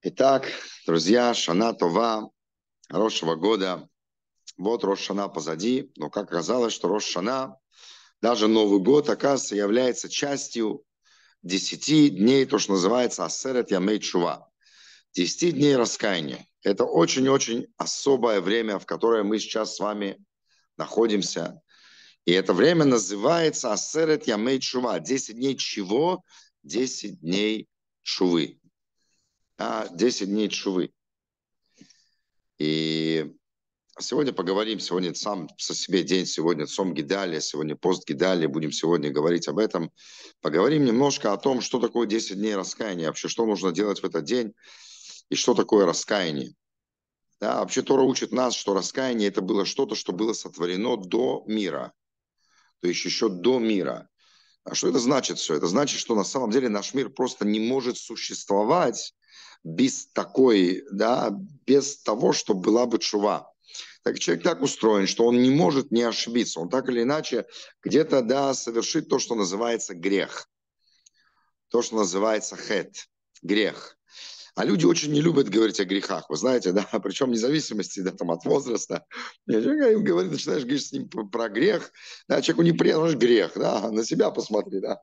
Итак, друзья, Шана Това, хорошего года. Вот Рошана позади, но как оказалось, что Рошана, даже Новый год, оказывается, является частью 10 дней, то, что называется Асерет Ямей Чува. 10 дней раскаяния. Это очень-очень особое время, в которое мы сейчас с вами находимся. И это время называется Асерет Ямей Чува. 10 дней чего? 10 дней Чувы. А 10 дней Чувы. И сегодня поговорим, сегодня сам со себе день, сегодня Цом Гидали, сегодня пост Гидали, будем сегодня говорить об этом. Поговорим немножко о том, что такое 10 дней раскаяния, вообще что нужно делать в этот день и что такое раскаяние. Да, вообще Тора учит нас, что раскаяние это было что-то, что было сотворено до мира – то есть еще до мира. А что это значит все? Это значит, что на самом деле наш мир просто не может существовать без такой, да, без того, что была бы чува. Так человек так устроен, что он не может не ошибиться. Он так или иначе где-то, да, совершит то, что называется грех. То, что называется хет, грех. А люди очень не любят говорить о грехах, вы знаете, да, причем вне зависимости да, там, от возраста. Человек им говорит, начинаешь говорить с ним про грех, да, человеку неприятно, грех, да, на себя посмотри, да.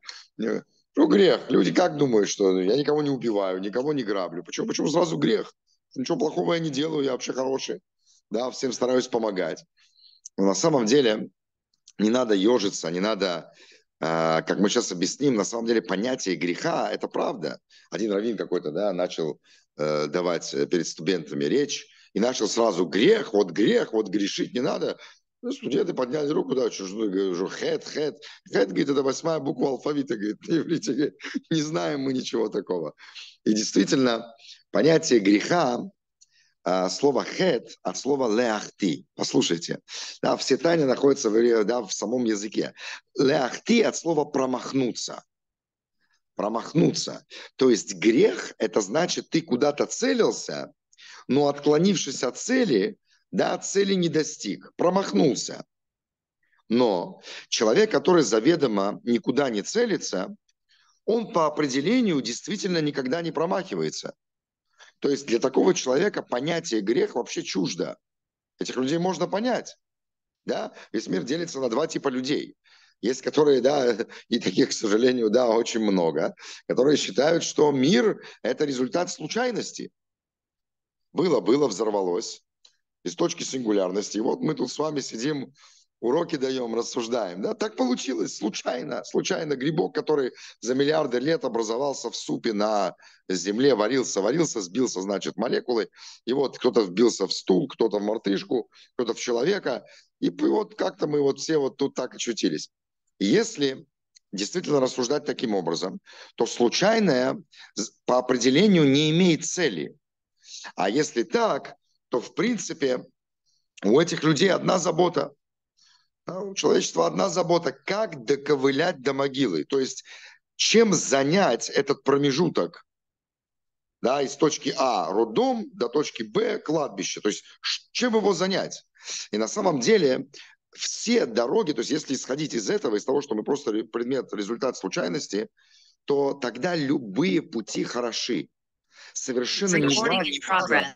Что грех? Люди как думают, что я никого не убиваю, никого не граблю? Почему, почему сразу грех? Ничего плохого я не делаю, я вообще хороший. Да, всем стараюсь помогать. Но на самом деле не надо ежиться, не надо а, как мы сейчас объясним, на самом деле понятие греха – это правда. Один раввин какой-то да, начал э, давать э, перед студентами речь и начал сразу грех, вот грех, вот грешить не надо. Ну, студенты подняли руку, да, что же, хэт, хэт. Хэт, говорит, это восьмая буква алфавита, говорит, на иврите, говорит, не знаем мы ничего такого. И действительно, понятие греха а, слово хет от слова леахти. Послушайте, да, все тайны находятся в, да, в самом языке. Леахти от слова промахнуться. Промахнуться. То есть грех – это значит, ты куда-то целился, но отклонившись от цели, да, цели не достиг, промахнулся. Но человек, который заведомо никуда не целится, он по определению действительно никогда не промахивается. То есть для такого человека понятие грех вообще чуждо. Этих людей можно понять. Да? Весь мир делится на два типа людей. Есть, которые, да, и таких, к сожалению, да, очень много, которые считают, что мир – это результат случайности. Было, было, взорвалось из точки сингулярности. И вот мы тут с вами сидим уроки даем, рассуждаем. Да, так получилось, случайно, случайно. Грибок, который за миллиарды лет образовался в супе на земле, варился, варился, сбился, значит, молекулы. И вот кто-то вбился в стул, кто-то в мартышку, кто-то в человека. И вот как-то мы вот все вот тут так очутились. Если действительно рассуждать таким образом, то случайное по определению не имеет цели. А если так, то в принципе у этих людей одна забота – а у человечества одна забота – как доковылять до могилы. То есть чем занять этот промежуток да, из точки А – роддом, до точки Б – кладбище. То есть чем его занять? И на самом деле все дороги, то есть если исходить из этого, из того, что мы просто предмет, результат случайности, то тогда любые пути хороши. Совершенно не важно,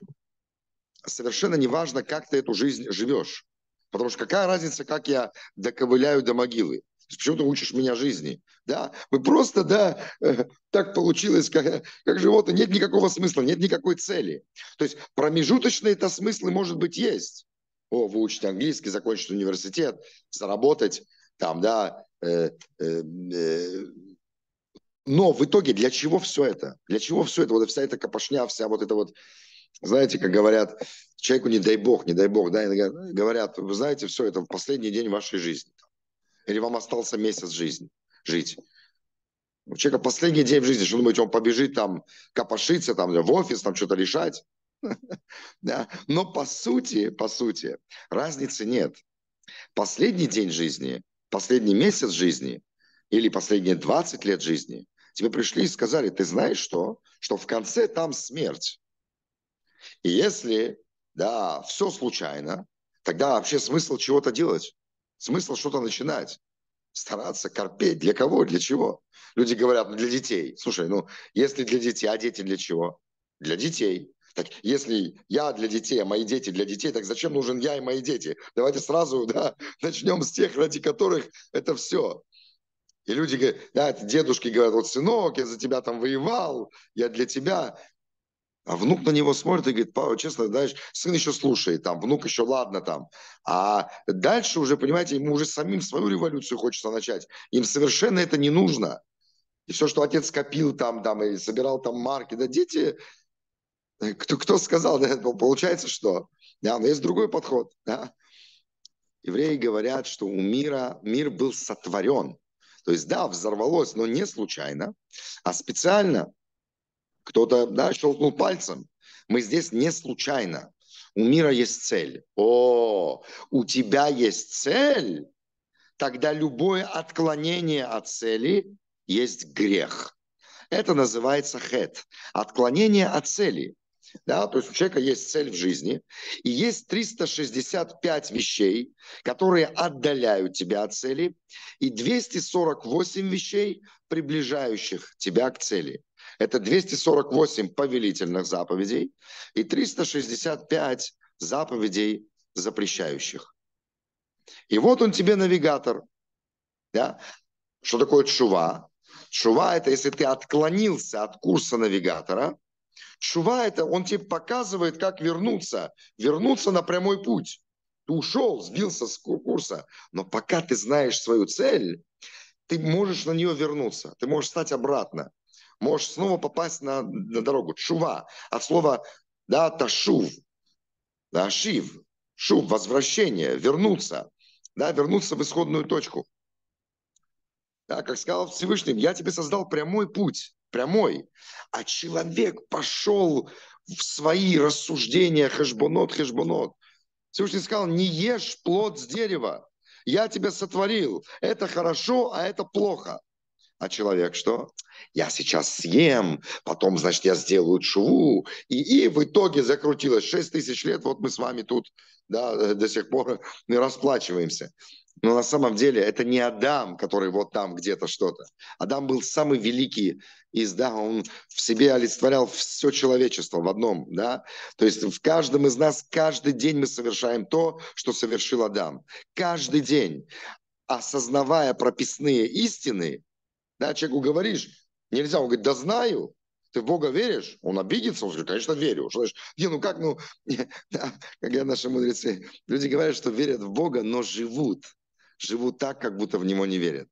совершенно не важно, как ты эту жизнь живешь. Потому что какая разница, как я доковыляю до могилы? Почему ты учишь меня жизни? Да, мы просто, да, э, так получилось, как, как животное, нет никакого смысла, нет никакой цели. То есть промежуточные это смыслы, может быть, есть. О, выучить английский, закончить университет, заработать, там, да, э, э, э, но в итоге для чего все это? Для чего все это? Вот вся эта копошня, вся вот эта вот знаете, как говорят, человеку не дай бог, не дай бог, да, говорят, вы знаете, все, это последний день вашей жизни. Или вам остался месяц жизни, жить. У человека последний день в жизни, что думаете, он побежит там копошиться, там в офис, там что-то решать? да. Но по сути, по сути, разницы нет. Последний день жизни, последний месяц жизни или последние 20 лет жизни тебе пришли и сказали, ты знаешь что? Что в конце там смерть. И если, да, все случайно, тогда вообще смысл чего-то делать, смысл что-то начинать, стараться, корпеть. Для кого, для чего? Люди говорят, ну для детей. Слушай, ну если для детей, а дети для чего? Для детей. Так если я для детей, а мои дети для детей, так зачем нужен я и мои дети? Давайте сразу да, начнем с тех, ради которых это все. И люди говорят, да, дедушки говорят, вот сынок, я за тебя там воевал, я для тебя. А внук на него смотрит и говорит, Павел, честно, знаешь, сын еще слушает, там, внук еще ладно там. А дальше уже, понимаете, ему уже самим свою революцию хочется начать. Им совершенно это не нужно. И все, что отец скопил там, там и собирал там марки, да, дети, кто, кто сказал, да, получается, что? Да, но есть другой подход, да. Евреи говорят, что у мира, мир был сотворен. То есть, да, взорвалось, но не случайно, а специально кто-то да, щелкнул пальцем. Мы здесь не случайно. У мира есть цель. О, у тебя есть цель? Тогда любое отклонение от цели есть грех. Это называется хет. Отклонение от цели. Да, то есть у человека есть цель в жизни, и есть 365 вещей, которые отдаляют тебя от цели, и 248 вещей, приближающих тебя к цели. Это 248 повелительных заповедей и 365 заповедей запрещающих. И вот он тебе навигатор. Да? Что такое чува? Чува – это если ты отклонился от курса навигатора. Чува – это он тебе показывает, как вернуться, вернуться на прямой путь. Ты ушел, сбился с курса, но пока ты знаешь свою цель, ты можешь на нее вернуться, ты можешь стать обратно можешь снова попасть на, на дорогу. Чува. От слова да, ташув. Да, шив. Шув, возвращение, вернуться. Да, вернуться в исходную точку. Да, как сказал Всевышний, я тебе создал прямой путь, прямой. А человек пошел в свои рассуждения, хешбонот, хешбонот. Всевышний сказал, не ешь плод с дерева. Я тебя сотворил. Это хорошо, а это плохо. А человек что? Я сейчас съем, потом, значит, я сделаю чуву. И, и в итоге закрутилось 6 тысяч лет, вот мы с вами тут да, до сих пор расплачиваемся. Но на самом деле это не Адам, который вот там где-то что-то. Адам был самый великий из, да, он в себе олицетворял все человечество в одном, да. То есть в каждом из нас каждый день мы совершаем то, что совершил Адам. Каждый день, осознавая прописные истины, да, человеку говоришь, нельзя, он говорит, да знаю, ты в Бога веришь? Он обидится, он говорит, конечно, верю. Что, не, ну как, ну, да, я наши мудрецы, люди говорят, что верят в Бога, но живут, живут так, как будто в Него не верят.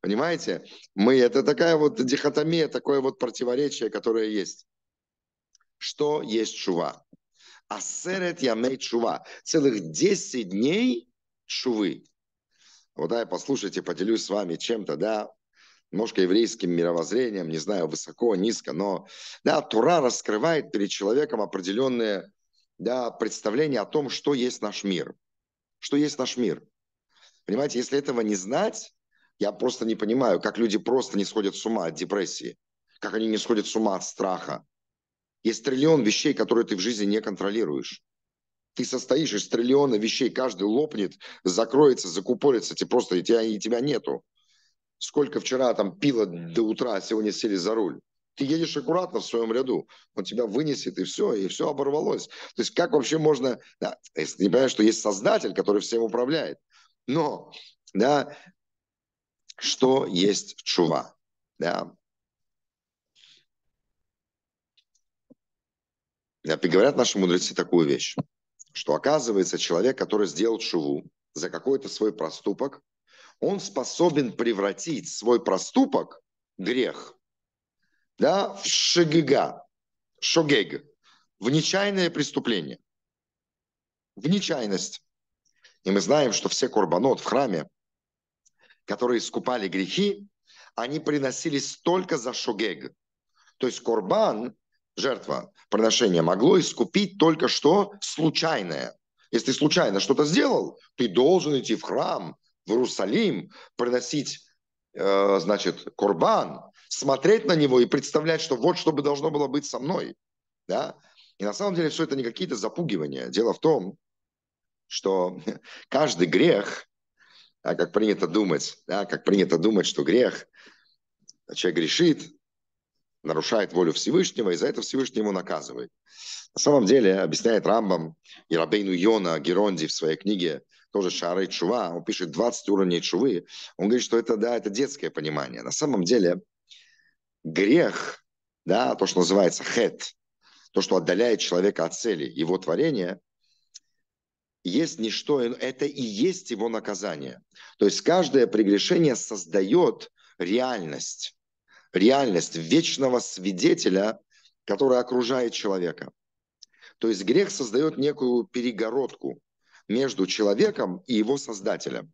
Понимаете? Мы, это такая вот дихотомия, такое вот противоречие, которое есть. Что есть чува? Асерет ямей чува. Целых 10 дней чувы. Вот да, послушайте, поделюсь с вами чем-то, да, немножко еврейским мировоззрением, не знаю, высоко, низко, но да, Тура раскрывает перед человеком определенные да, представления о том, что есть наш мир. Что есть наш мир. Понимаете, если этого не знать, я просто не понимаю, как люди просто не сходят с ума от депрессии, как они не сходят с ума от страха. Есть триллион вещей, которые ты в жизни не контролируешь. Ты состоишь из триллиона вещей, каждый лопнет, закроется, закупорится, тебе просто и тебя, и тебя нету сколько вчера там пило до утра, а сегодня сели за руль. Ты едешь аккуратно в своем ряду, он тебя вынесет, и все, и все оборвалось. То есть как вообще можно, да, если не понимаешь, что есть создатель, который всем управляет. Но, да, что есть чува, да. Да, говорят наши мудрецы такую вещь, что оказывается человек, который сделал чуву за какой-то свой проступок, он способен превратить свой проступок, грех, да, в шегега, шогег, в нечаянное преступление, в нечаянность. И мы знаем, что все курбанот в храме, которые искупали грехи, они приносились только за шогег. То есть курбан, жертва, приношение, могло искупить только что случайное. Если ты случайно что-то сделал, ты должен идти в храм, в Иерусалим, приносить, э, значит, курбан, смотреть на него и представлять, что вот что бы должно было быть со мной. Да? И на самом деле все это не какие-то запугивания. Дело в том, что каждый грех, да, как принято думать, да, как принято думать, что грех, человек грешит, нарушает волю Всевышнего, и за это Всевышний его наказывает. На самом деле, объясняет Рамбам и Рабейну Йона Геронди в своей книге, тоже Шары Чува, он пишет 20 уровней Чувы, он говорит, что это, да, это детское понимание. На самом деле, грех, да, то, что называется хет, то, что отдаляет человека от цели, его творения, есть не что, это и есть его наказание. То есть каждое прегрешение создает реальность, реальность вечного свидетеля, который окружает человека. То есть грех создает некую перегородку между человеком и его создателем.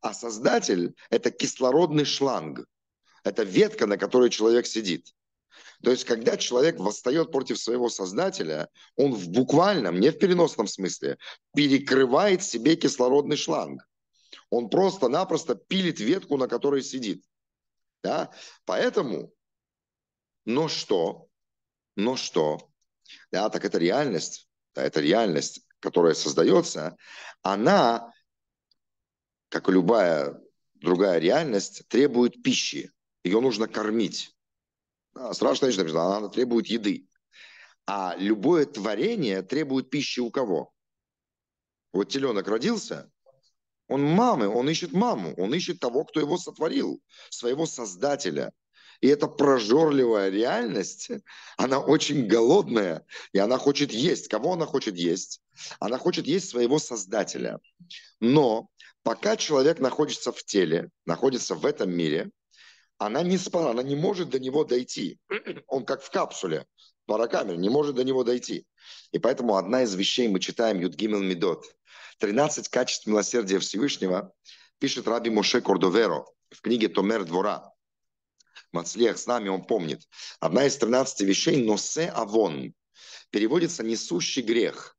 А создатель – это кислородный шланг, это ветка, на которой человек сидит. То есть, когда человек восстает против своего создателя, он в буквальном, не в переносном смысле, перекрывает себе кислородный шланг. Он просто-напросто пилит ветку, на которой сидит. Да? Поэтому, но что? Но что? Да, так это реальность. Да, это реальность, которая создается. Она, как и любая другая реальность, требует пищи. Ее нужно кормить. Страшная вещь, она требует еды. А любое творение требует пищи у кого? Вот теленок родился, он мамы, он ищет маму, он ищет того, кто его сотворил, своего создателя. И эта прожорливая реальность, она очень голодная, и она хочет есть. Кого она хочет есть? Она хочет есть своего создателя. Но пока человек находится в теле, находится в этом мире, она не спала, она не может до него дойти. Он как в капсуле, паракамере, не может до него дойти. И поэтому одна из вещей мы читаем Юдгимел Медот. 13 качеств милосердия Всевышнего пишет Раби Моше Кордоверо в книге Томер Двора. Мацлех с нами, он помнит. Одна из 13 вещей – носе авон. Переводится «несущий грех».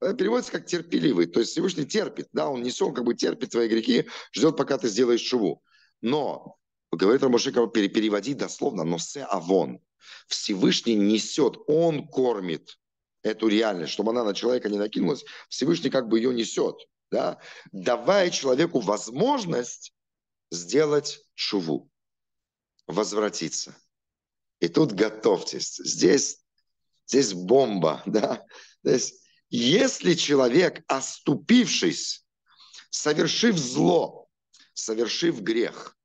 Э, переводится как терпеливый. То есть Всевышний терпит. Да, он несет, он как бы терпит твои грехи, ждет, пока ты сделаешь шуву. Но говорит Рамашикова, переводи дословно, но се авон. Всевышний несет, он кормит эту реальность, чтобы она на человека не накинулась, Всевышний как бы ее несет, да, давая человеку возможность сделать шуву, возвратиться. И тут готовьтесь. Здесь, здесь бомба, да. То есть, если человек, оступившись, совершив зло, совершив грех,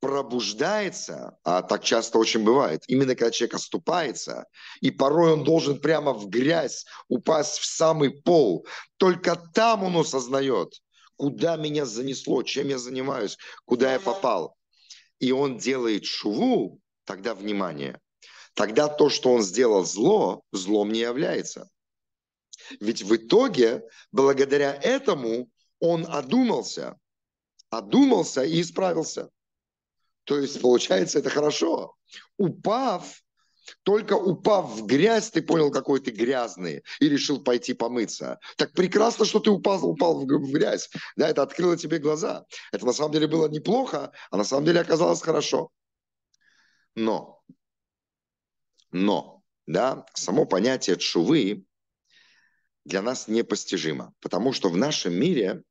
пробуждается, а так часто очень бывает, именно когда человек оступается, и порой он должен прямо в грязь упасть в самый пол, только там он осознает, куда меня занесло, чем я занимаюсь, куда я попал. И он делает шуву, тогда внимание, тогда то, что он сделал зло, злом не является. Ведь в итоге, благодаря этому, он одумался, одумался и исправился. То есть, получается, это хорошо. Упав, только упав в грязь, ты понял, какой ты грязный, и решил пойти помыться. Так прекрасно, что ты упал, упал в, грязь. Да, это открыло тебе глаза. Это на самом деле было неплохо, а на самом деле оказалось хорошо. Но, но, да, само понятие чувы для нас непостижимо, потому что в нашем мире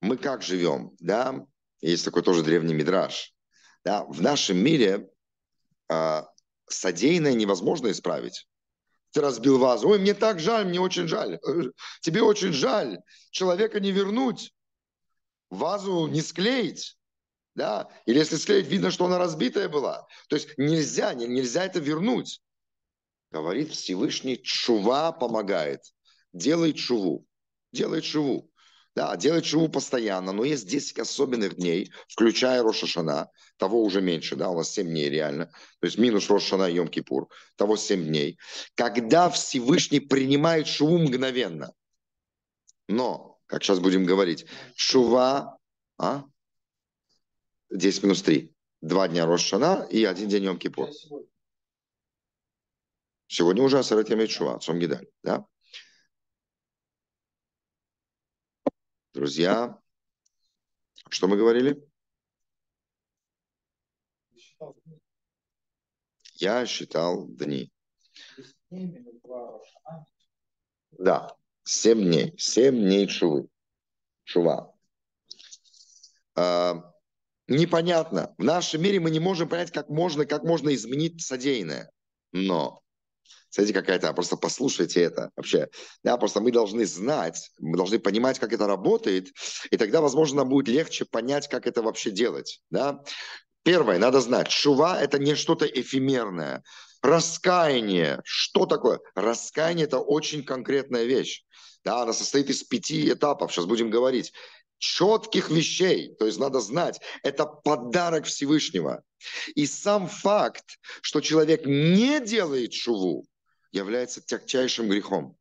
мы как живем, да, есть такой тоже древний мидраж, да, в нашем мире а, содеянное невозможно исправить. Ты разбил вазу. Ой, мне так жаль, мне очень жаль. Тебе очень жаль. Человека не вернуть. Вазу не склеить. Да? Или если склеить, видно, что она разбитая была. То есть нельзя, нельзя это вернуть. Говорит Всевышний, чува помогает. Делай чуву. Делай чуву. Да, делать шиву постоянно, но есть 10 особенных дней, включая Рошашана, того уже меньше, да, у нас 7 дней реально, то есть минус Рошашана и Йом-Кипур, того 7 дней, когда Всевышний принимает шуву мгновенно. Но, как сейчас будем говорить, шува, а? 10 минус 3, два дня Рошашана и один день Йом-Кипур. Сегодня уже Асарат Ямит Шува, Цом Гидаль, да? Друзья, что мы говорили? Я считал дни. Да, семь дней. Семь дней чувы. Чува. А, непонятно. В нашем мире мы не можем понять, как можно, как можно изменить содеянное. Но Смотрите, какая-то, просто послушайте это вообще. Да, просто мы должны знать, мы должны понимать, как это работает, и тогда, возможно, нам будет легче понять, как это вообще делать. Да? Первое, надо знать, шува – это не что-то эфемерное. Раскаяние, что такое? Раскаяние – это очень конкретная вещь. Да, она состоит из пяти этапов, сейчас будем говорить. Четких вещей, то есть надо знать, это подарок Всевышнего. И сам факт, что человек не делает шуву, является тягчайшим грехом.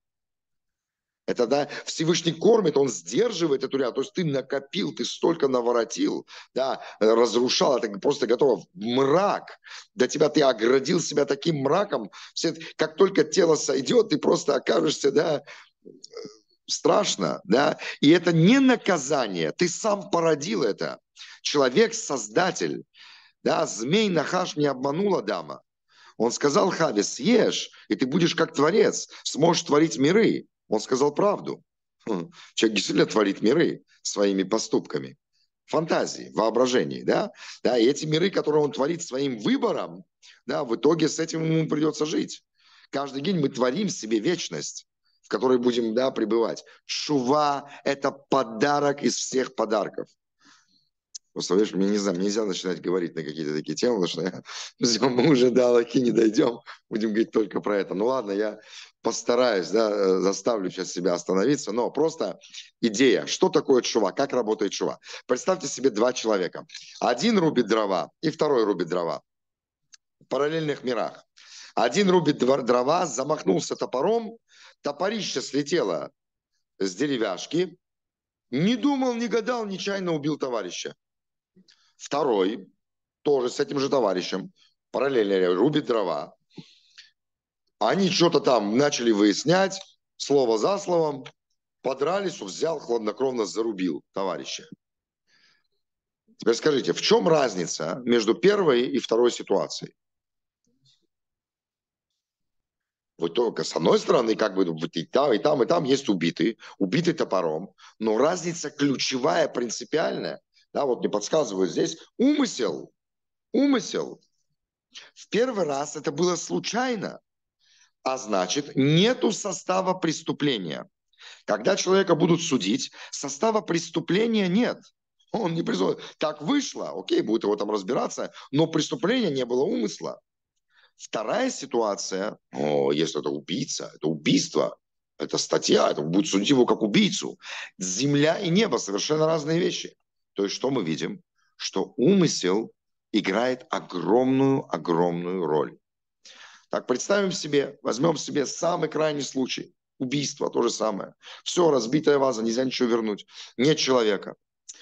Это да, Всевышний кормит, он сдерживает эту ряд. То есть ты накопил, ты столько наворотил, да, разрушал, это просто готово мрак. До тебя ты оградил себя таким мраком. Все, как только тело сойдет, ты просто окажешься, да, страшно, да. И это не наказание, ты сам породил это. Человек создатель, да, змей Нахаш не обманула дама. Он сказал Хаве, съешь, и ты будешь как творец, сможешь творить миры. Он сказал правду. Хм, человек действительно творит миры своими поступками. Фантазии, воображении, да? да? И эти миры, которые он творит своим выбором, да, в итоге с этим ему придется жить. Каждый день мы творим себе вечность, в которой будем да, пребывать. Шува – это подарок из всех подарков. Просто, мне не знаю, нельзя начинать говорить на какие-то такие темы, потому что я, мы уже до Аллахи не дойдем, будем говорить только про это. Ну ладно, я постараюсь, да, э, заставлю сейчас себя остановиться, но просто идея, что такое чува, как работает чува. Представьте себе два человека. Один рубит дрова и второй рубит дрова в параллельных мирах. Один рубит дрова, замахнулся топором, топорище слетело с деревяшки, не думал, не гадал, нечаянно убил товарища. Второй, тоже с этим же товарищем, параллельно рубит дрова. Они что-то там начали выяснять, слово за словом, подрались, взял, хладнокровно зарубил товарища. Теперь скажите, в чем разница между первой и второй ситуацией? Вот только с одной стороны, как бы и там, и там, и там есть убитый, убитый топором, но разница ключевая, принципиальная да, вот мне подсказывают здесь, умысел, умысел. В первый раз это было случайно, а значит, нету состава преступления. Когда человека будут судить, состава преступления нет. Он не признает. Так вышло, окей, будет его там разбираться, но преступления не было умысла. Вторая ситуация, о, если это убийца, это убийство, это статья, это будет судить его как убийцу. Земля и небо совершенно разные вещи. То есть что мы видим? Что умысел играет огромную-огромную роль. Так, представим себе, возьмем себе самый крайний случай. Убийство, то же самое. Все, разбитая ваза, нельзя ничего вернуть. Нет человека.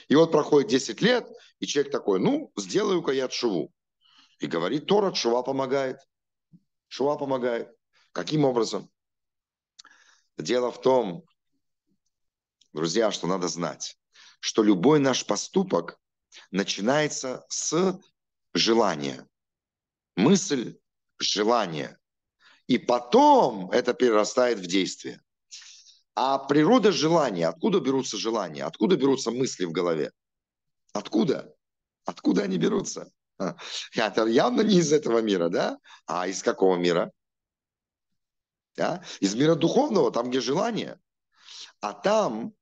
И вот проходит 10 лет, и человек такой, ну, сделаю-ка я шуву. И говорит Тора, шува помогает. Шува помогает. Каким образом? Дело в том, друзья, что надо знать что любой наш поступок начинается с желания. Мысль, желание. И потом это перерастает в действие. А природа желания, откуда берутся желания, откуда берутся мысли в голове? Откуда? Откуда они берутся? Это явно не из этого мира, да? А из какого мира? Да? Из мира духовного, там, где желание. А там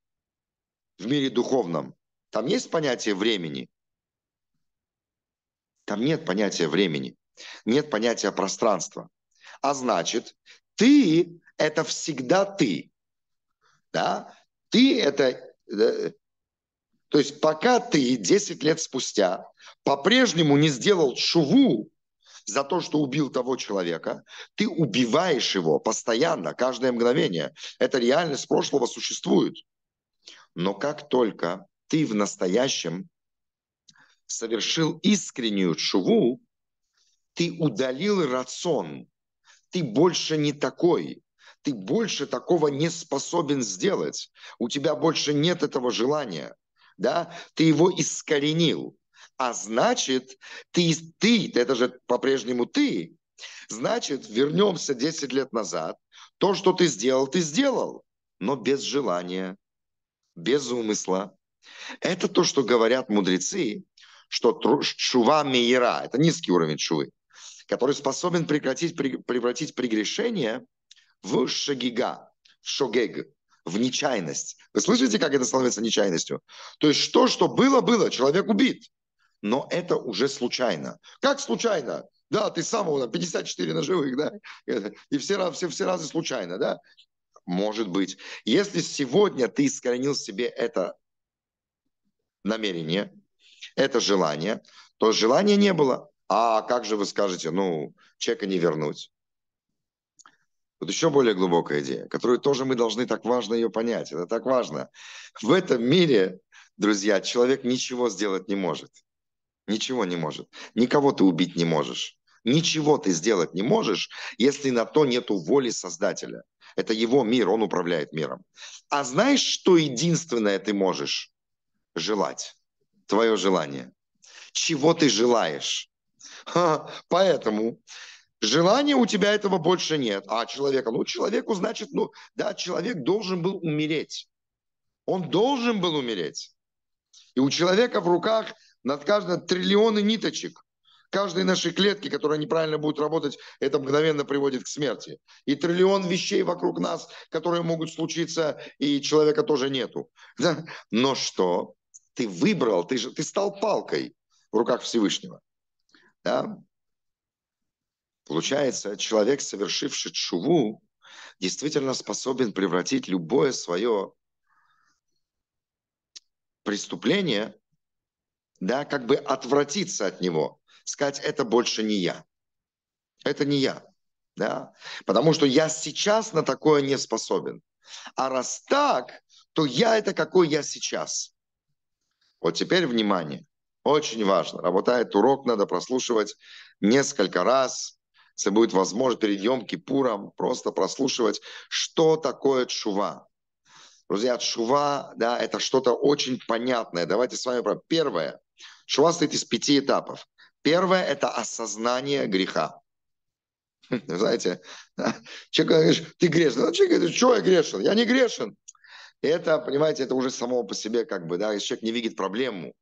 в мире духовном, там есть понятие времени? Там нет понятия времени, нет понятия пространства. А значит, ты – это всегда ты. Да? Ты – это… То есть пока ты 10 лет спустя по-прежнему не сделал шуву за то, что убил того человека, ты убиваешь его постоянно, каждое мгновение. Это реальность прошлого существует. Но как только ты в настоящем совершил искреннюю шуву, ты удалил рацион, ты больше не такой, ты больше такого не способен сделать, у тебя больше нет этого желания, да, ты его искоренил, а значит, ты, ты, это же по-прежнему ты, значит, вернемся 10 лет назад, то, что ты сделал, ты сделал, но без желания, без умысла. Это то, что говорят мудрецы, что шува мейера, это низкий уровень шувы, который способен прекратить, превратить прегрешение в шагига, в шогег, в нечаянность. Вы слышите, как это становится нечаянностью? То есть то, что было, было, человек убит. Но это уже случайно. Как случайно? Да, ты сам, 54 ножевых, да, и все, все, все разы случайно, да. Может быть. Если сегодня ты искоренил себе это намерение, это желание, то желания не было. А как же вы скажете, ну, чека не вернуть? Вот еще более глубокая идея, которую тоже мы должны так важно ее понять. Это так важно. В этом мире, друзья, человек ничего сделать не может. Ничего не может. Никого ты убить не можешь. Ничего ты сделать не можешь, если на то нету воли Создателя. Это его мир, он управляет миром. А знаешь, что единственное ты можешь желать? Твое желание. Чего ты желаешь? Поэтому желания у тебя этого больше нет. А человека, ну человеку значит, ну да, человек должен был умереть. Он должен был умереть. И у человека в руках над каждым триллионы ниточек каждой нашей клетки, которая неправильно будет работать, это мгновенно приводит к смерти. И триллион вещей вокруг нас, которые могут случиться, и человека тоже нету. Но что? Ты выбрал, ты, же, ты стал палкой в руках Всевышнего. Да? Получается, человек, совершивший чуву, действительно способен превратить любое свое преступление, да, как бы отвратиться от него – сказать, это больше не я. Это не я. Да? Потому что я сейчас на такое не способен. А раз так, то я это какой я сейчас. Вот теперь внимание. Очень важно. Работает урок, надо прослушивать несколько раз. Если будет возможно, перед Йом Кипуром просто прослушивать, что такое чува. Друзья, чува, да, это что-то очень понятное. Давайте с вами про первое. Чува состоит из пяти этапов. Первое – это осознание греха. Знаете, человек говорит, ты грешен. Человек говорит, что я грешен? Я не грешен. Это, понимаете, это уже само по себе как бы, да, если человек не видит проблему,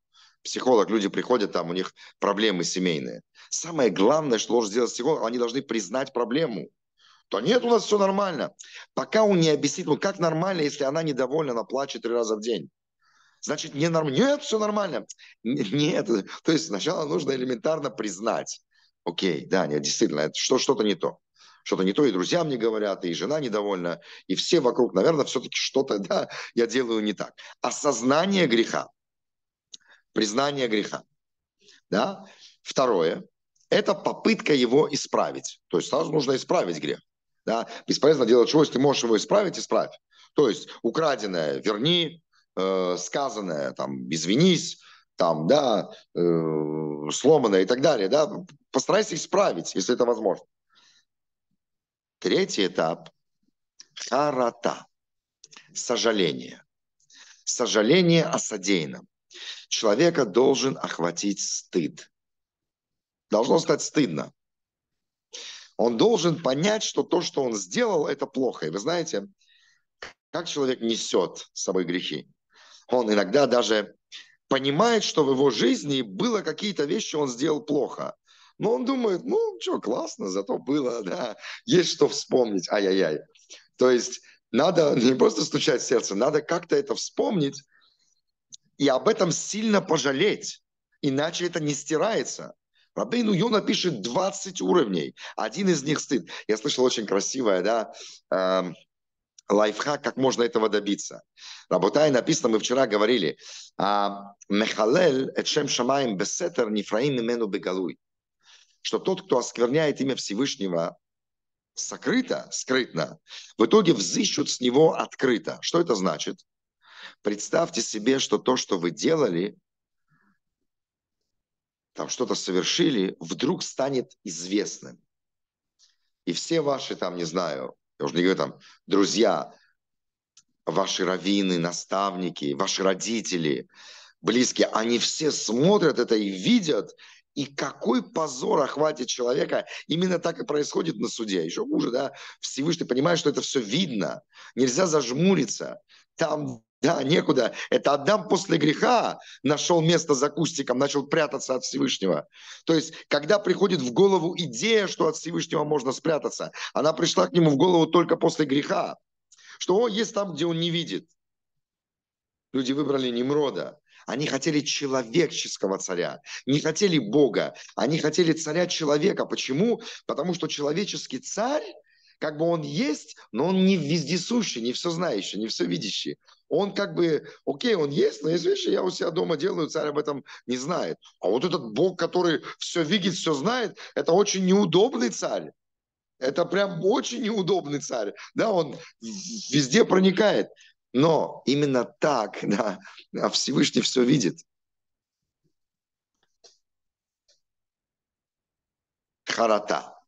психолог, люди приходят, там у них проблемы семейные. Самое главное, что должен сделать психолог, они должны признать проблему. То нет, у нас все нормально. Пока он не объяснит, ну как нормально, если она недовольна, она плачет три раза в день значит, не норм... нет, все нормально. Нет, то есть сначала нужно элементарно признать, окей, да, нет, действительно, это что, что-то не то. Что-то не то, и друзья мне говорят, и жена недовольна, и все вокруг, наверное, все-таки что-то, да, я делаю не так. Осознание греха, признание греха, да. Второе, это попытка его исправить. То есть сразу нужно исправить грех. Да? Бесполезно делать чего, если ты можешь его исправить, исправь. То есть украденное верни, э, сказанное, там, извинись, там, да, э, сломанное и так далее, да, постарайся исправить, если это возможно. Третий этап – харата, сожаление. Сожаление о содеянном. Человека должен охватить стыд. Должно стать стыдно. Он должен понять, что то, что он сделал, это плохо. И вы знаете, как человек несет с собой грехи? Он иногда даже понимает, что в его жизни было какие-то вещи, он сделал плохо. Но он думает, ну, что, классно, зато было, да, есть что вспомнить, ай-яй-яй. То есть надо не просто стучать в сердце, надо как-то это вспомнить и об этом сильно пожалеть, иначе это не стирается. Рабейну Йона пишет 20 уровней, один из них стыд. Я слышал очень красивое, да, эм, лайфхак, как можно этого добиться. Работая написано, мы вчера говорили, «А, Мехалель эчем шамаем бесетер нифраим имену бегалуй. Что тот, кто оскверняет имя Всевышнего сокрыто, скрытно, в итоге взыщут с него открыто. Что это значит? Представьте себе, что то, что вы делали, там что-то совершили, вдруг станет известным. И все ваши, там, не знаю, я уже не говорю там, друзья, ваши раввины, наставники, ваши родители, близкие, они все смотрят это и видят, и какой позор охватит человека. Именно так и происходит на суде. Еще хуже, да, Всевышний понимает, что это все видно. Нельзя зажмуриться. Там Да, некуда. Это Адам после греха нашел место за кустиком, начал прятаться от Всевышнего. То есть, когда приходит в голову идея, что от Всевышнего можно спрятаться, она пришла к нему в голову только после греха. Что он есть там, где он не видит. Люди выбрали Немрода. Они хотели человеческого царя, не хотели Бога. Они хотели царя человека. Почему? Потому что человеческий царь, как бы он есть, но он не вездесущий, не все знающий, не все видящий. Он как бы, окей, он есть, но есть вещи, я у себя дома делаю, царь об этом не знает. А вот этот Бог, который все видит, все знает, это очень неудобный царь. Это прям очень неудобный царь. Да, он везде проникает. Но именно так да, Всевышний все видит. Харата.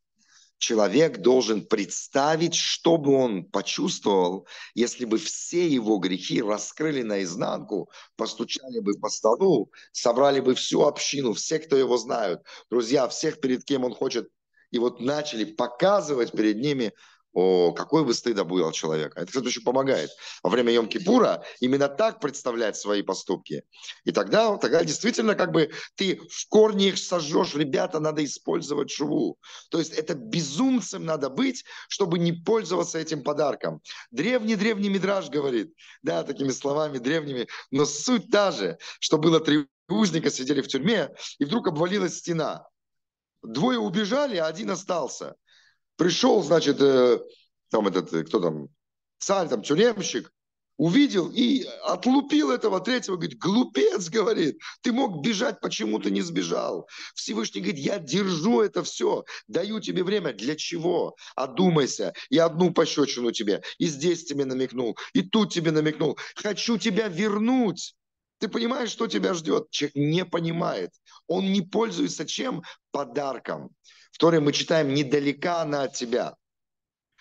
Человек должен представить, что бы он почувствовал, если бы все его грехи раскрыли наизнанку, постучали бы по столу, собрали бы всю общину, все, кто его знают, друзья, всех, перед кем он хочет, и вот начали показывать перед ними о, какой бы стыд обуял человека. Это, кстати, очень помогает. Во время Йом-Кипура именно так представлять свои поступки. И тогда, тогда действительно как бы ты в корне их сожжешь. Ребята, надо использовать шуву. То есть это безумцем надо быть, чтобы не пользоваться этим подарком. Древний-древний Мидраж говорит, да, такими словами древними, но суть та же, что было три узника, сидели в тюрьме, и вдруг обвалилась стена. Двое убежали, а один остался. Пришел, значит, э, там этот, э, кто там, царь, там, тюремщик, увидел и отлупил этого третьего, говорит, глупец, говорит, ты мог бежать, почему ты не сбежал? Всевышний говорит, я держу это все, даю тебе время. Для чего? Одумайся. Я одну пощечину тебе, и здесь тебе намекнул, и тут тебе намекнул. Хочу тебя вернуть. Ты понимаешь, что тебя ждет? Человек не понимает. Он не пользуется чем? Подарком. В Торе мы читаем, недалека она от тебя,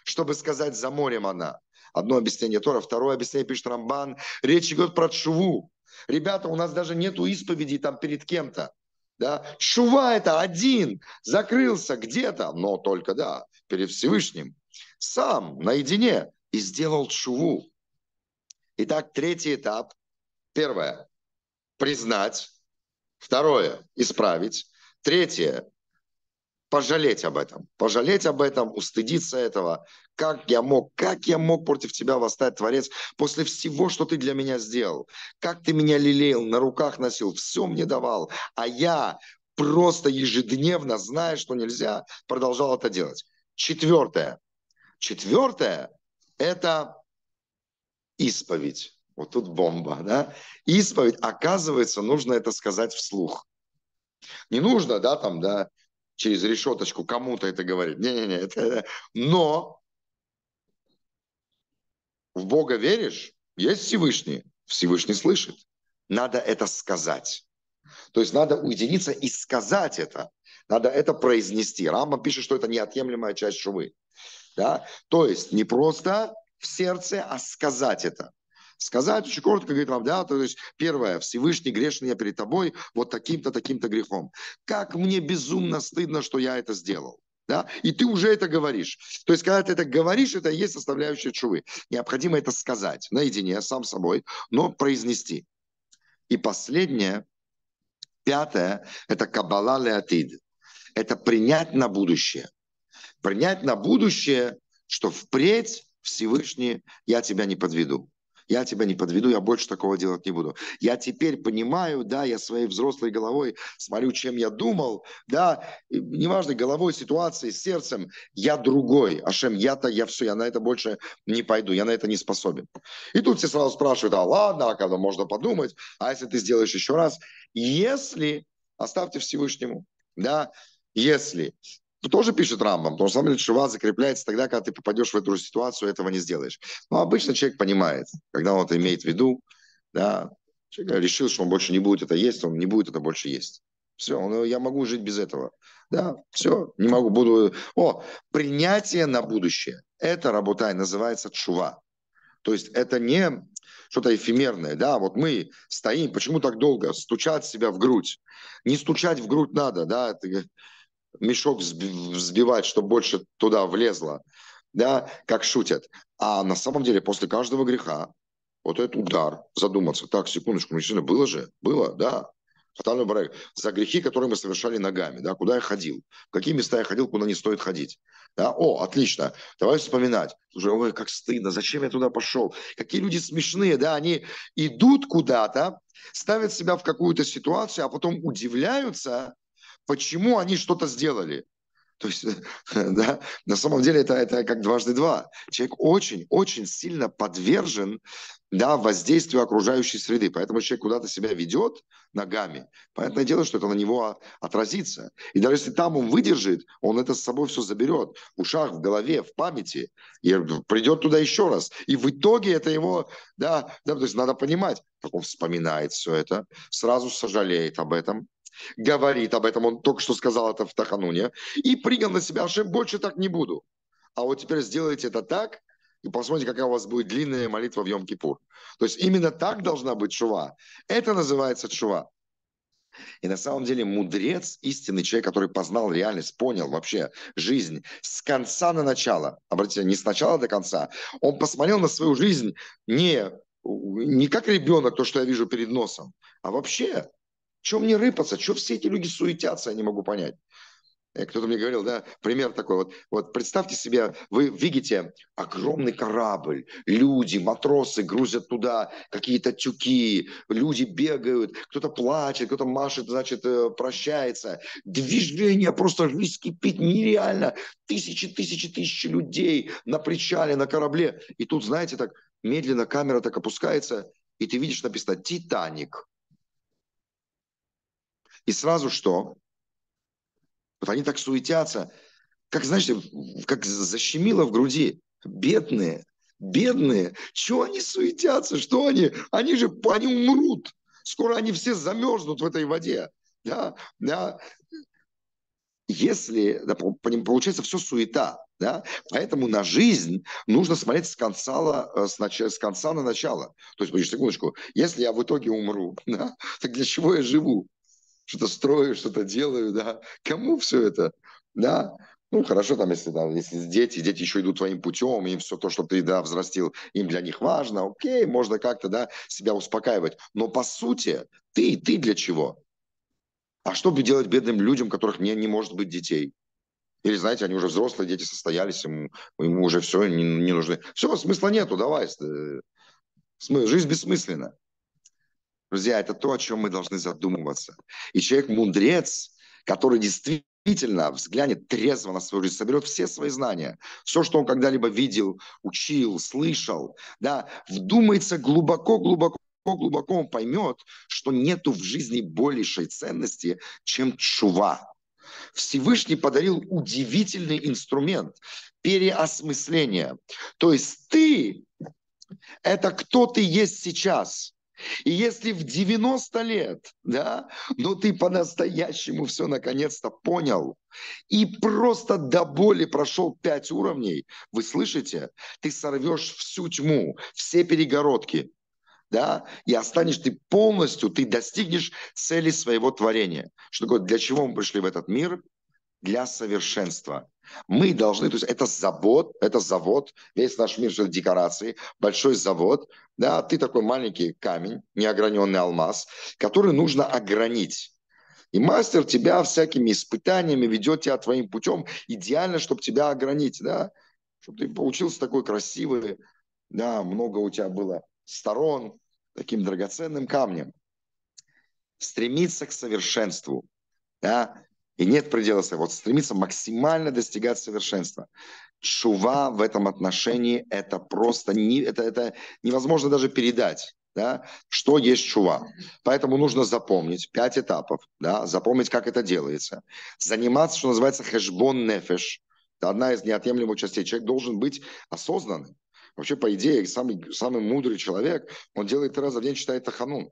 чтобы сказать, за морем она. Одно объяснение Тора, второе объяснение пишет Рамбан. Речь идет про Чуву. Ребята, у нас даже нету исповеди там перед кем-то. Да? Шува это один, закрылся где-то, но только, да, перед Всевышним. Сам, наедине, и сделал шуву. Итак, третий этап. Первое – признать. Второе – исправить. Третье пожалеть об этом, пожалеть об этом, устыдиться этого. Как я мог, как я мог против тебя восстать, Творец, после всего, что ты для меня сделал? Как ты меня лелеял, на руках носил, все мне давал, а я просто ежедневно, зная, что нельзя, продолжал это делать. Четвертое. Четвертое – это исповедь. Вот тут бомба, да? Исповедь, оказывается, нужно это сказать вслух. Не нужно, да, там, да, через решеточку кому-то это говорить. Не-не-не, это... Но в Бога веришь, есть Всевышний, Всевышний слышит. Надо это сказать. То есть надо уединиться и сказать это. Надо это произнести. Рама пишет, что это неотъемлемая часть шувы. Да? То есть не просто в сердце, а сказать это. Сказать очень коротко, говорит вам, да, то есть первое, Всевышний грешный я перед тобой вот таким-то, таким-то грехом. Как мне безумно стыдно, что я это сделал. Да? И ты уже это говоришь. То есть, когда ты это говоришь, это и есть составляющая чувы. Необходимо это сказать наедине, сам собой, но произнести. И последнее, пятое, это кабала леатид. Это принять на будущее. Принять на будущее, что впредь Всевышний, я тебя не подведу я тебя не подведу, я больше такого делать не буду. Я теперь понимаю, да, я своей взрослой головой смотрю, чем я думал, да, неважно, головой, ситуацией, сердцем, я другой. Ашем, я-то, я все, я на это больше не пойду, я на это не способен. И тут все сразу спрашивают, а ладно, а когда можно подумать, а если ты сделаешь еще раз? Если, оставьте Всевышнему, да, если тоже пишет Рамбам, потому что, на самом деле, шива закрепляется тогда, когда ты попадешь в эту же ситуацию, этого не сделаешь. Но обычно человек понимает, когда он это имеет в виду, да, человек решил, что он больше не будет это есть, он не будет это больше есть. Все, он, я могу жить без этого. Да, все, не могу, буду... О, принятие на будущее. Это, работай, называется чува. То есть это не что-то эфемерное, да, вот мы стоим, почему так долго, стучать себя в грудь. Не стучать в грудь надо, да, это мешок взбивать, чтобы больше туда влезло, да, как шутят. А на самом деле после каждого греха вот этот удар, задуматься, так, секундочку, ну, действительно, было же, было, да, за грехи, которые мы совершали ногами, да, куда я ходил, в какие места я ходил, куда не стоит ходить. Да? О, отлично, давай вспоминать. Уже, ой, как стыдно, зачем я туда пошел? Какие люди смешные, да, они идут куда-то, ставят себя в какую-то ситуацию, а потом удивляются, почему они что-то сделали. То есть, да, на самом деле это, это как дважды два. Человек очень-очень сильно подвержен да, воздействию окружающей среды. Поэтому человек куда-то себя ведет ногами. Понятное дело, что это на него отразится. И даже если там он выдержит, он это с собой все заберет. В ушах, в голове, в памяти. И придет туда еще раз. И в итоге это его, да, да то есть надо понимать, как он вспоминает все это, сразу сожалеет об этом, говорит об этом, он только что сказал это в Тахануне, и принял на себя, что больше так не буду. А вот теперь сделайте это так, и посмотрите, какая у вас будет длинная молитва в Йом-Кипур. То есть именно так должна быть чува. Это называется чува. И на самом деле мудрец, истинный человек, который познал реальность, понял вообще жизнь с конца на начало. Обратите, не с начала до конца. Он посмотрел на свою жизнь не, не как ребенок, то, что я вижу перед носом, а вообще чем мне рыпаться? Что все эти люди суетятся, я не могу понять. Э, кто-то мне говорил, да, пример такой вот. Вот представьте себе, вы видите огромный корабль, люди, матросы грузят туда какие-то тюки, люди бегают, кто-то плачет, кто-то машет, значит, э, прощается. Движение просто жизнь кипит нереально. Тысячи, тысячи, тысячи людей на причале, на корабле. И тут, знаете, так медленно камера так опускается, и ты видишь написано «Титаник». И сразу что? Вот они так суетятся, как, знаете, как защемило в груди. Бедные, бедные. Чего они суетятся? Что они? Они же, они умрут. Скоро они все замерзнут в этой воде. Да, да. Если, да, получается, все суета. Да? Поэтому на жизнь нужно смотреть с конца, э, с, нач... с конца на начало. То есть, секундочку, если я в итоге умру, да, так для чего я живу? Что-то строю, что-то делаю, да. Кому все это, да? Ну, хорошо, там, если, да, если дети, дети еще идут твоим путем, им все то, что ты, да, взрастил, им для них важно, окей, можно как-то, да, себя успокаивать. Но по сути, ты, ты для чего? А что бы делать бедным людям, у которых не, не может быть детей? Или, знаете, они уже взрослые, дети состоялись, ему, ему уже все не, не нужны. Все, смысла нету, давай. Э, жизнь бессмысленна. Друзья, это то, о чем мы должны задумываться. И человек-мудрец, который действительно взглянет трезво на свою жизнь, соберет все свои знания, все, что он когда-либо видел, учил, слышал, да, вдумается глубоко-глубоко глубоко он поймет, что нету в жизни большей ценности, чем чува. Всевышний подарил удивительный инструмент переосмысления. То есть ты – это кто ты есть сейчас. И если в 90 лет, да, но ты по-настоящему все наконец-то понял и просто до боли прошел пять уровней, вы слышите, ты сорвешь всю тьму, все перегородки, да, и останешь ты полностью, ты достигнешь цели своего творения. Что такое, для чего мы пришли в этот мир? Для совершенства. Мы должны, то есть это завод, это завод, весь наш мир это декорации, большой завод, да, ты такой маленький камень, неограненный алмаз, который нужно огранить. И мастер тебя всякими испытаниями ведет тебя твоим путем, идеально, чтобы тебя огранить, да, чтобы ты получился такой красивый, да, много у тебя было сторон, таким драгоценным камнем. Стремиться к совершенству, да, и нет предела своего. Вот стремиться максимально достигать совершенства. Чува в этом отношении это просто не, это, это невозможно даже передать. Да, что есть чува. Поэтому нужно запомнить пять этапов, да, запомнить, как это делается. Заниматься, что называется, хэшбон нефеш. Это одна из неотъемлемых частей. Человек должен быть осознанным. Вообще, по идее, самый, самый мудрый человек, он делает три раза в день, читает Таханун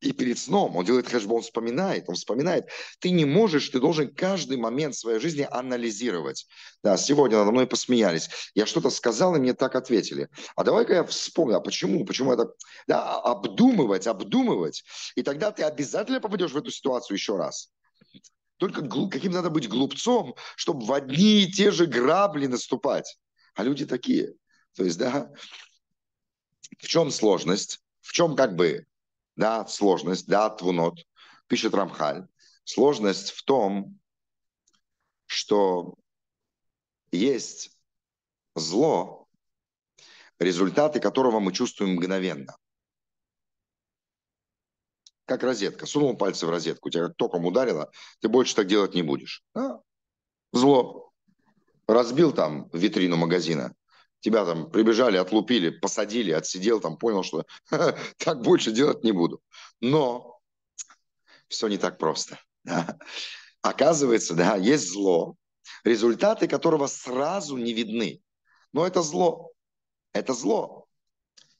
и перед сном, он делает хэшбон, он вспоминает, он вспоминает. Ты не можешь, ты должен каждый момент своей жизни анализировать. Да, сегодня надо мной посмеялись. Я что-то сказал, и мне так ответили. А давай-ка я вспомню, а почему, почему это... Да, обдумывать, обдумывать. И тогда ты обязательно попадешь в эту ситуацию еще раз. Только каким надо быть глупцом, чтобы в одни и те же грабли наступать. А люди такие. То есть, да, В чем сложность? В чем как бы, да, сложность, да, твунот, пишет Рамхаль. Сложность в том, что есть зло, результаты которого мы чувствуем мгновенно. Как розетка. Сунул пальцы в розетку, тебя током ударило, ты больше так делать не будешь. Да? Зло. Разбил там витрину магазина, тебя там прибежали, отлупили, посадили, отсидел там, понял, что так больше делать не буду. Но все не так просто. Да? Оказывается, да, есть зло, результаты которого сразу не видны. Но это зло. Это зло.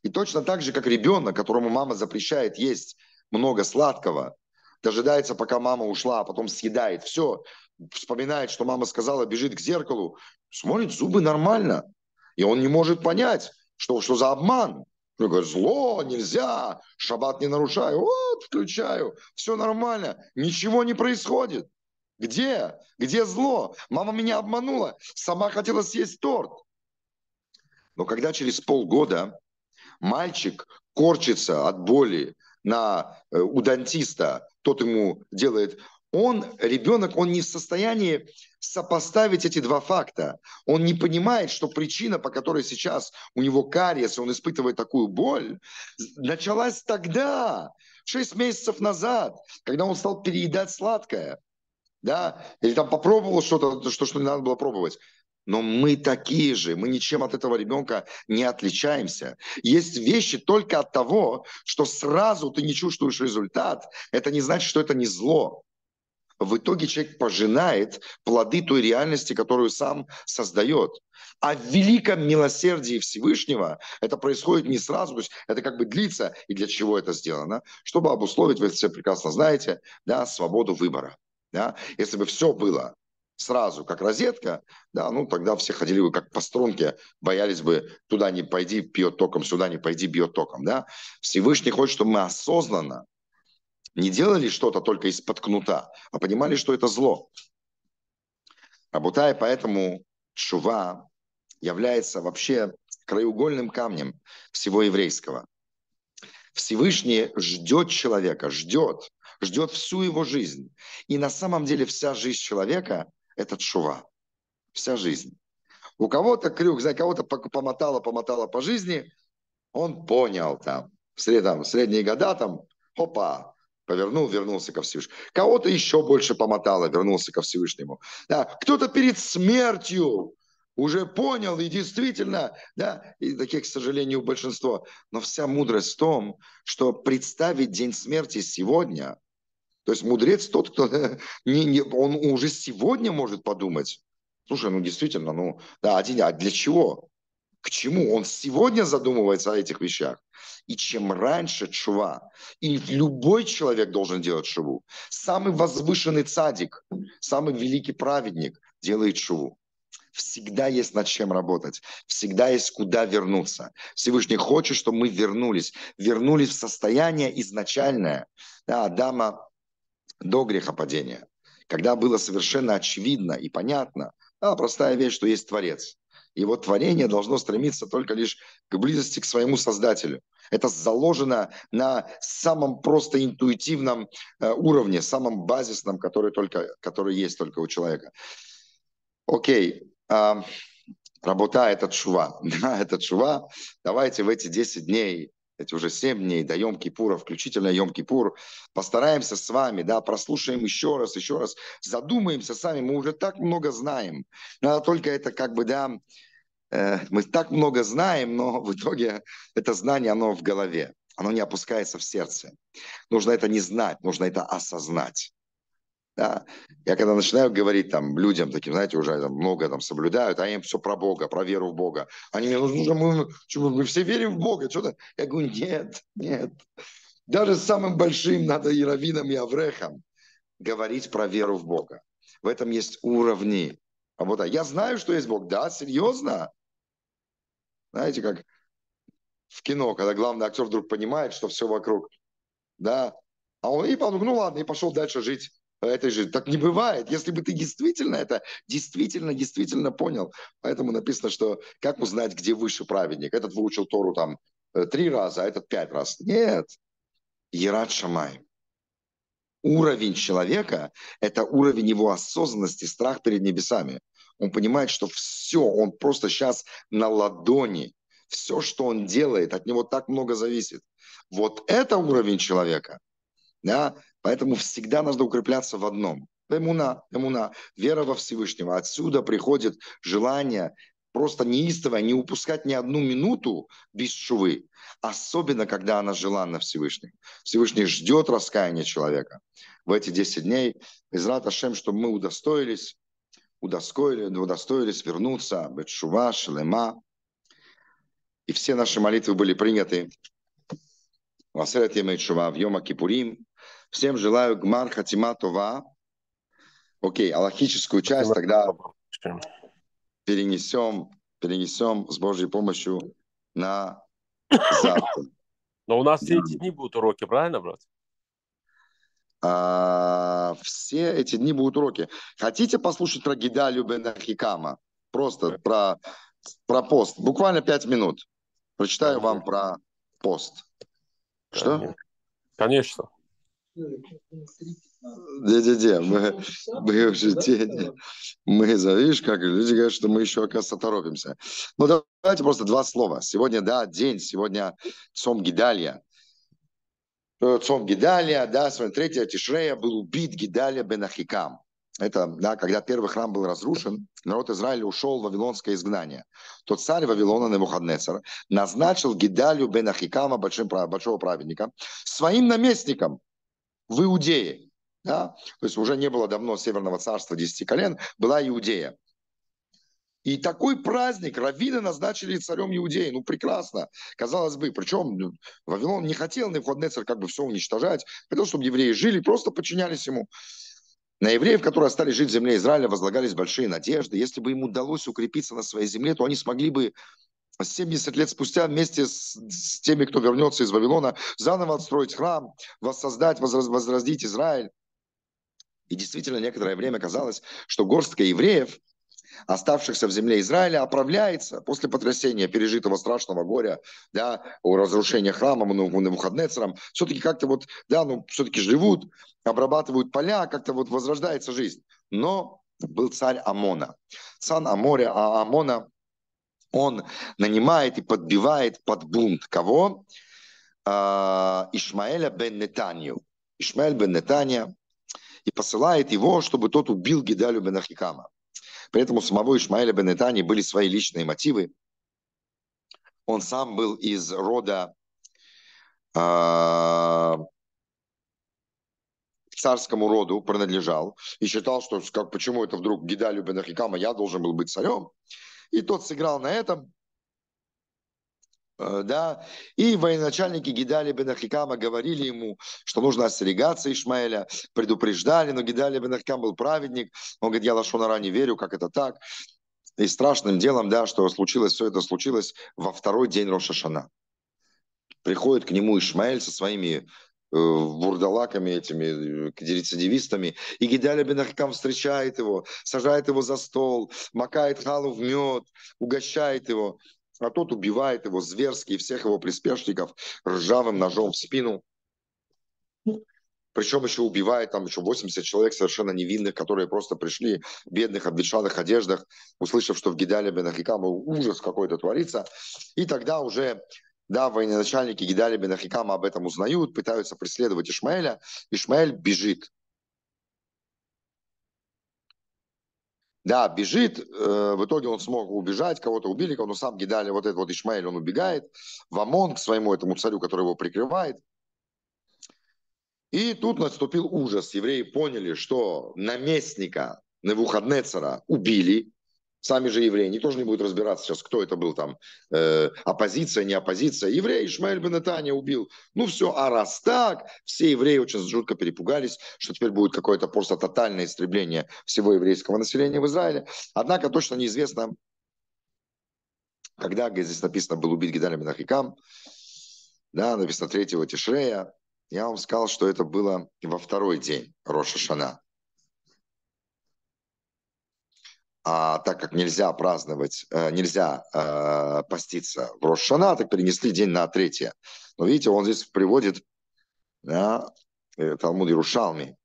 И точно так же, как ребенок, которому мама запрещает есть много сладкого, дожидается, пока мама ушла, а потом съедает все, вспоминает, что мама сказала, бежит к зеркалу, смотрит, зубы нормально. И он не может понять, что, что за обман. Он говорит, зло, нельзя, шаббат не нарушаю. Вот, включаю, все нормально, ничего не происходит. Где? Где зло? Мама меня обманула, сама хотела съесть торт. Но когда через полгода мальчик корчится от боли на, э, у дантиста, тот ему делает он, ребенок, он не в состоянии сопоставить эти два факта. Он не понимает, что причина, по которой сейчас у него кариес, он испытывает такую боль, началась тогда, шесть месяцев назад, когда он стал переедать сладкое. Да? Или там попробовал что-то, что, что не надо было пробовать. Но мы такие же, мы ничем от этого ребенка не отличаемся. Есть вещи только от того, что сразу ты не чувствуешь результат. Это не значит, что это не зло в итоге человек пожинает плоды той реальности, которую сам создает. А в великом милосердии Всевышнего это происходит не сразу, то есть это как бы длится, и для чего это сделано? Чтобы обусловить, вы все прекрасно знаете, да, свободу выбора. Да? Если бы все было сразу, как розетка, да, ну тогда все ходили бы как по струнке, боялись бы туда не пойди, бьет током, сюда не пойди, бьет током, да. Всевышний хочет, чтобы мы осознанно не делали что-то только из-под кнута, а понимали, что это зло. Работая, поэтому шува является вообще краеугольным камнем всего еврейского. Всевышний ждет человека, ждет, ждет всю его жизнь. И на самом деле вся жизнь человека – это шува. Вся жизнь. У кого-то крюк, за кого-то помотало, помотало по жизни, он понял там, в средние года там, опа, повернул, вернулся ко Всевышнему. Кого-то еще больше помотало, вернулся ко Всевышнему. Да, кто-то перед смертью уже понял, и действительно, да, и таких, к сожалению, большинство. Но вся мудрость в том, что представить день смерти сегодня, то есть мудрец тот, кто не, не, он уже сегодня может подумать, слушай, ну действительно, ну, да, один, а для чего? К чему? Он сегодня задумывается о этих вещах. И чем раньше чува, и любой человек должен делать шуву. Самый возвышенный цадик, самый великий праведник делает шуву. Всегда есть над чем работать, всегда есть куда вернуться. Всевышний хочет, чтобы мы вернулись, вернулись в состояние изначальное да, Адама до грехопадения, когда было совершенно очевидно и понятно, да, простая вещь, что есть Творец его творение должно стремиться только лишь к близости к своему Создателю. Это заложено на самом просто интуитивном э, уровне, самом базисном, который, только, который есть только у человека. Окей, работа – это шува. Да, это шува. Давайте в эти 10 дней эти уже 7 дней до Йом-Кипура, включительно Йом-Кипур, постараемся с вами, да, прослушаем еще раз, еще раз, задумаемся сами, мы уже так много знаем. Надо только это как бы, да, э, мы так много знаем, но в итоге это знание, оно в голове, оно не опускается в сердце. Нужно это не знать, нужно это осознать. Да? Я когда начинаю говорить там людям, таким, знаете, уже там, много там соблюдают, а им все про Бога, про веру в Бога. Они мне, ну, мы, мы, мы все верим в Бога, что-то. Я говорю, нет, нет. Даже самым большим надо и раввинам, и аврехам говорить про веру в Бога. В этом есть уровни. А вот, я знаю, что есть Бог. Да, серьезно? Знаете, как в кино, когда главный актер вдруг понимает, что все вокруг, да, а он и подумал, ну ладно, и пошел дальше жить этой жизни. Так не бывает. Если бы ты действительно это, действительно, действительно понял. Поэтому написано, что как узнать, где выше праведник. Этот выучил Тору там э, три раза, а этот пять раз. Нет. Ерат Шамай. Уровень человека – это уровень его осознанности, страх перед небесами. Он понимает, что все, он просто сейчас на ладони. Все, что он делает, от него так много зависит. Вот это уровень человека. Да? Поэтому всегда нужно укрепляться в одном. Эмуна, эмуна, вера во Всевышнего. Отсюда приходит желание просто неистовое, не упускать ни одну минуту без шувы. Особенно, когда она желанна Всевышним. Всевышний ждет раскаяния человека. В эти 10 дней, из Раташем, чтобы мы удостоились, удостоили, удостоились вернуться, Бетшува, Шелема. И все наши молитвы были приняты. Васерет Емейшува в Йома Кипурим. Всем желаю Гмар Хатима Това. Окей, аллахическую часть тогда перенесем, перенесем с Божьей помощью на завтра. Но у нас все эти дни будут уроки, правильно, брат? А, все эти дни будут уроки. Хотите послушать про Гидалю бен Хикама? Просто про, про пост. Буквально пять минут. Прочитаю вам про пост. Что? Конечно. Не-не-не, мы, мы уже день, мы, видишь, как люди говорят, что мы еще, оказывается, торопимся. Ну, давайте просто два слова. Сегодня, да, день, сегодня Цом Гидалия. Э, Цом Гидалия, да, сегодня третья Тишрея был убит Гидалия бен Ахикам. Это, да, когда первый храм был разрушен, народ Израиля ушел в вавилонское изгнание. Тот царь Вавилона Навуходнецер назначил Гидалию бен Ахикама, большим, большого праведника, своим наместником в Иудее. Да? То есть уже не было давно Северного царства десяти колен, была Иудея. И такой праздник раввины назначили царем Иудеи. Ну, прекрасно. Казалось бы, причем ну, Вавилон не хотел Навуходнецер как бы все уничтожать. Хотел, чтобы евреи жили, просто подчинялись ему. На евреев, которые остались жить в земле Израиля, возлагались большие надежды. Если бы им удалось укрепиться на своей земле, то они смогли бы 70 лет спустя вместе с, с теми, кто вернется из Вавилона, заново отстроить храм, воссоздать, возродить Израиль. И действительно, некоторое время казалось, что горстка евреев, оставшихся в земле Израиля, оправляется после потрясения пережитого страшного горя, да, у разрушения храма ну, Навуходнецером, все-таки как-то вот, да, ну, все-таки живут, обрабатывают поля, как-то вот возрождается жизнь. Но был царь Амона. Царь Аморя, а Амона, он нанимает и подбивает под бунт кого? А, Ишмаэля бен Нетанию. Ишмаэль бен Нетания, и посылает его, чтобы тот убил Гидалю бен Ахикама. При этом у самого Ишмаэля бен Этани были свои личные мотивы. Он сам был из рода э, царскому роду принадлежал и считал, что как, почему это вдруг Гидалю бен Ахикама я должен был быть царем. И тот сыграл на этом, Э, да, и военачальники Гидали бен Ахикама говорили ему, что нужно остерегаться Ишмаэля, предупреждали, но Гидали бен Ахикам был праведник, он говорит, я Лашонара не верю, как это так, и страшным делом, да, что случилось, все это случилось во второй день Рошашана. Приходит к нему Ишмаэль со своими бурдалаками этими, э, рецидивистами, и Гидаля бен Ахикам встречает его, сажает его за стол, макает халу в мед, угощает его а тот убивает его зверски и всех его приспешников ржавым ножом в спину. Причем еще убивает там еще 80 человек совершенно невинных, которые просто пришли в бедных, обветшалых одеждах, услышав, что в Гидале бен Ахикама ужас какой-то творится. И тогда уже да, военачальники Гидали бен об этом узнают, пытаются преследовать Ишмаэля. Ишмаэль бежит Да, бежит, э, в итоге он смог убежать, кого-то убили, но сам Гидали, вот этот вот Ишмаэль, он убегает в ОМОН к своему этому царю, который его прикрывает. И тут наступил ужас. Евреи поняли, что наместника Невуходнецера убили, Сами же евреи, никто же не будет разбираться сейчас, кто это был там, э, оппозиция, не оппозиция. Еврей Ишмаэль бен Нетанья убил. Ну все, а раз так, все евреи очень жутко перепугались, что теперь будет какое-то просто тотальное истребление всего еврейского населения в Израиле. Однако точно неизвестно, когда, здесь написано, был убит Гидаль Минахикам, да, написано 3 Тишрея, я вам сказал, что это было во второй день Роша Шана. А так как нельзя праздновать, э, нельзя э, поститься в Рошана, так перенесли день на третье. Но видите, он здесь приводит да, э, Талмуд Ярушалми,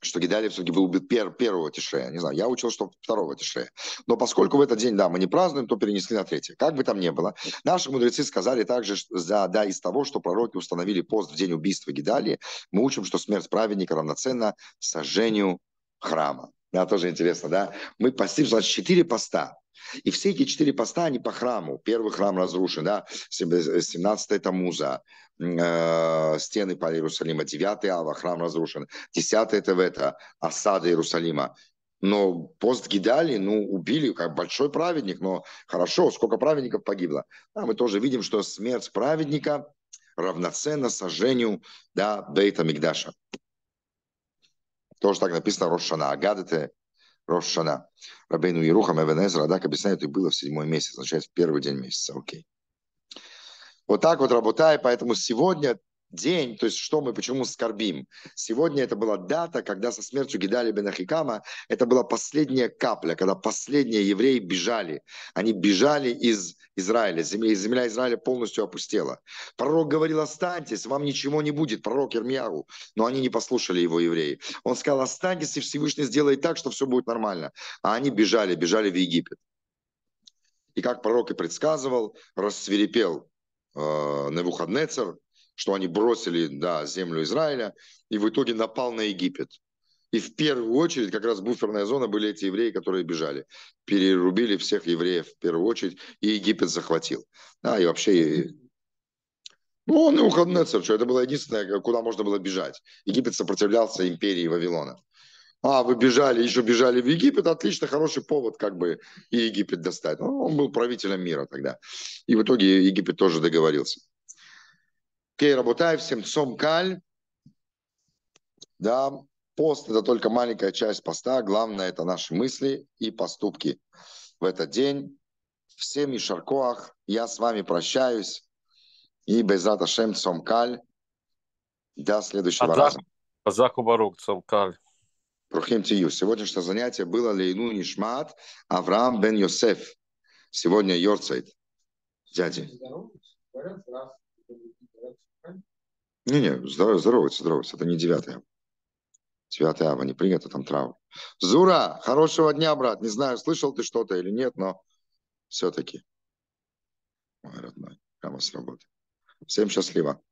что Гидалия все-таки был пер, первого тишрея. Не знаю, я учил, что второго тишрея. Но поскольку в этот день, да, мы не празднуем, то перенесли на третье. Как бы там ни было. Наши мудрецы сказали также, что, да, да, из того, что пророки установили пост в день убийства Гидалии, мы учим, что смерть праведника равноценна сожжению храма. Да, тоже интересно, да? Мы постим, значит, четыре поста. И все эти четыре поста, они по храму. Первый храм разрушен, да, 17 Тамуза, э, стены по Иерусалима, 9 Ава, храм разрушен, 10 это в это, осада Иерусалима. Но пост Гидали, ну, убили, как большой праведник, но хорошо, сколько праведников погибло. А мы тоже видим, что смерть праведника равноценна сожжению да, Бейта Мигдаша. Тоже так написано Рошана. Агадете Рошана. Рабейну Ерухам Эвенезра, Адак объясняет, и было в седьмой месяц, означает в первый день месяца. Окей. Вот так вот работая, поэтому сегодня день, то есть что мы, почему скорбим. Сегодня это была дата, когда со смертью Гидали бен Ахикама, это была последняя капля, когда последние евреи бежали. Они бежали из Израиля, земля, земля Израиля полностью опустела. Пророк говорил, останьтесь, вам ничего не будет, пророк Ирмиягу, но они не послушали его евреи. Он сказал, останьтесь, и Всевышний сделает так, что все будет нормально. А они бежали, бежали в Египет. И как пророк и предсказывал, рассверепел э, Невуходнецер, что они бросили да, землю Израиля и в итоге напал на Египет. И в первую очередь как раз буферная зона были эти евреи, которые бежали. Перерубили всех евреев в первую очередь, и Египет захватил. Да, и вообще... Ну, он и Ухаднецер, что это было единственное, куда можно было бежать. Египет сопротивлялся империи Вавилона. А, вы бежали, еще бежали в Египет, отлично, хороший повод, как бы и Египет достать. Ну, он был правителем мира тогда. И в итоге Египет тоже договорился. Работай, всем цом каль. Да, пост это только маленькая часть поста, главное это наши мысли и поступки в этот день. Всем и шаркоах, я с вами прощаюсь. И Безрат Ашем цом каль. До следующего раза. Азаку Барук цом каль. Прохим Тию. Сегодняшнее занятие было Лейну Нишмат Авраам бен Йосеф. Сегодня Йорцайт. Дядя. Не-не, здоровается, здоровается. Это не 9 9 ава не принято, там траур. Зура, хорошего дня, брат. Не знаю, слышал ты что-то или нет, но все-таки. Мой родной, прямо с работы. Всем счастливо.